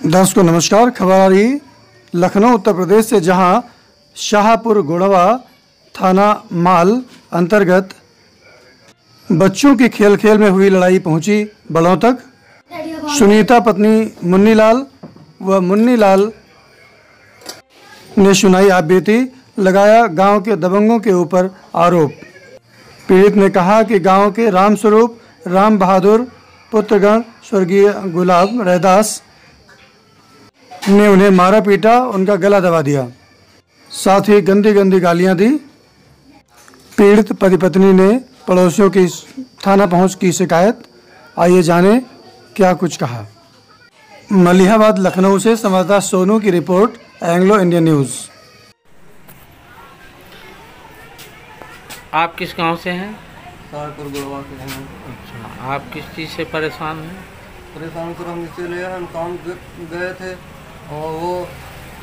दर्शक नमस्कार। खबर आ रही लखनऊ, उत्तर प्रदेश से जहाँ शाहपुर गोड़वा थाना माल अंतर्गत बच्चों की खेल खेल में हुई लड़ाई पहुँची बड़ों तक। सुनीता पत्नी मुन्नीलाल व मुन्नीलाल ने सुनाई आप बीती लगाया गाँव के दबंगों के ऊपर आरोप। पीड़ित ने कहा कि गाँव के रामस्वरूप, राम बहादुर, पुत्रगण, स्वर्गीय गुलाब रैदास ने उन्हें मारा पीटा उनका गला दबा दिया। साथ ही गंदी गंदी गालियाँ दी। पीड़ित पति पत्नी ने पड़ोसियों की थाना पहुँच की शिकायत। आइए जाने क्या कुछ कहा। मलिहाबाद लखनऊ से संवाददाता सोनू की रिपोर्ट एंग्लो इंडियन न्यूज़। आप किस गाँव से हैं? सहारपुर गुड़वा के हैं। अच्छा आप किस चीज़ से परेशान हैं? परेशान कर हम इसीलिए हम काम गए थे। और वो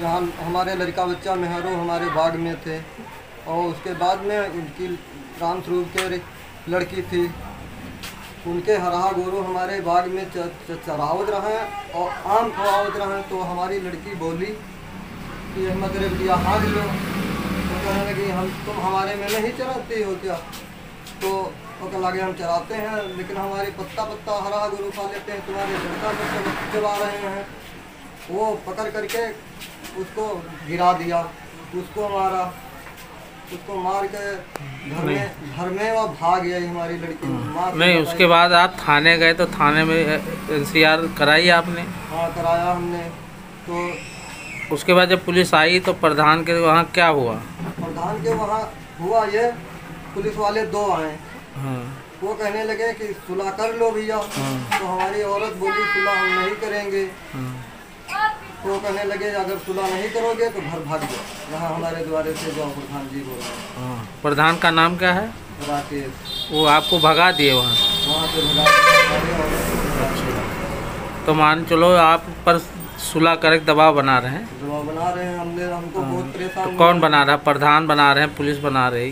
यहाँ हमारे लड़का बच्चा मेहरू हमारे बाग में थे और उसके बाद में उनकी राम स्वरूप के लड़की थी। उनके हरा गोरू हमारे बाग में चरावत रहे और आम खवावत रहे तो हमारी लड़की बोली कि मतलब लिया हाँक लो तो कहने लगी, हम, तुम हमारे में नहीं चराती हो क्या? तो वो लगे, हम चराते हैं, लेकिन हमारे पत्ता पत्ता हरा गुरु खा लेते हैं, तुम्हारे लड़का बच्चा चला रहे हैं वो पकड़ करके उसको गिरा दिया उसको मारा उसको मार के घर में घर में वो भाग गई हमारी लड़की। मार नहीं उसके बाद आप थाने गए तो थाने में एनसीआर कराई आपने? हाँ कराया हमने। तो उसके बाद जब पुलिस आई तो प्रधान के वहाँ क्या हुआ? प्रधान के वहाँ हुआ ये पुलिस वाले दो आए। हाँ। वो कहने लगे कि सुलह कर लो भैया। तो हमारी औरत बोली सुलह हम नहीं करेंगे। हाँ। वो कहने लगे अगर सुलह नहीं करोगे तो घर भाग जाओ। यहाँ हमारे द्वारे से जाओ प्रधान जी बोल रहे हाँ। प्रधान का नाम क्या है? राकेश वो आपको भगा दिए वहाँ। वहाँ से भगा दिया। तो मान चलो आप पर सुलह करे दबाव बना रहे हैं। दवा बना रहे हैं हमने हमको बहुत परेशान तो कौन बना रहा? है प्रधान बना रहे हैं पुलिस बना रही।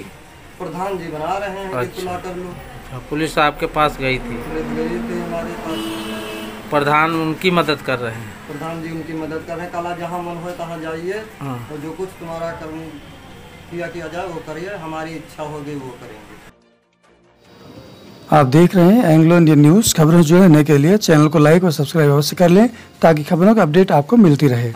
प्रधान जी बना रहे हैं अच्छा। कर लो। अच्छा, पुलिस आपके पास गई थी। गई थी हमारे पास। प्रधान उनकी मदद कर रहे हैं। प्रधान जी उनकी मदद कर रहे हैं। कला जहाँ मन हो तहाँ जाइए। हाँ। और जो कुछ तुम्हारा कर्म किया किया जाए वो करिए। हमारी इच्छा होगी वो करेंगे। आप देख रहे हैं एंग्लो इंडियन न्यूज़ खबरों जुड़े जुड़ने के लिए चैनल को लाइक और सब्सक्राइब अवश्य कर लें ताकि खबरों का अपडेट आपको मिलती रहे।